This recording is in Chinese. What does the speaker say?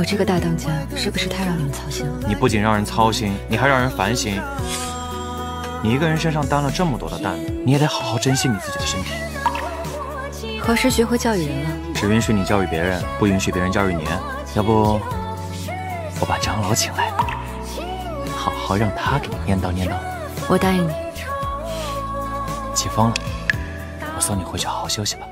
我这个大当家是不是太让你们操心了？你不仅让人操心你还让人烦心。你一个人身上担了这么多的担子你也得好好珍惜你自己的身体。何时学会教育人了？只允许你教育别人不允许别人教育你。要不我把长老请来好好让他给你念叨念叨我答应你。起风了我送你回去好好休息吧。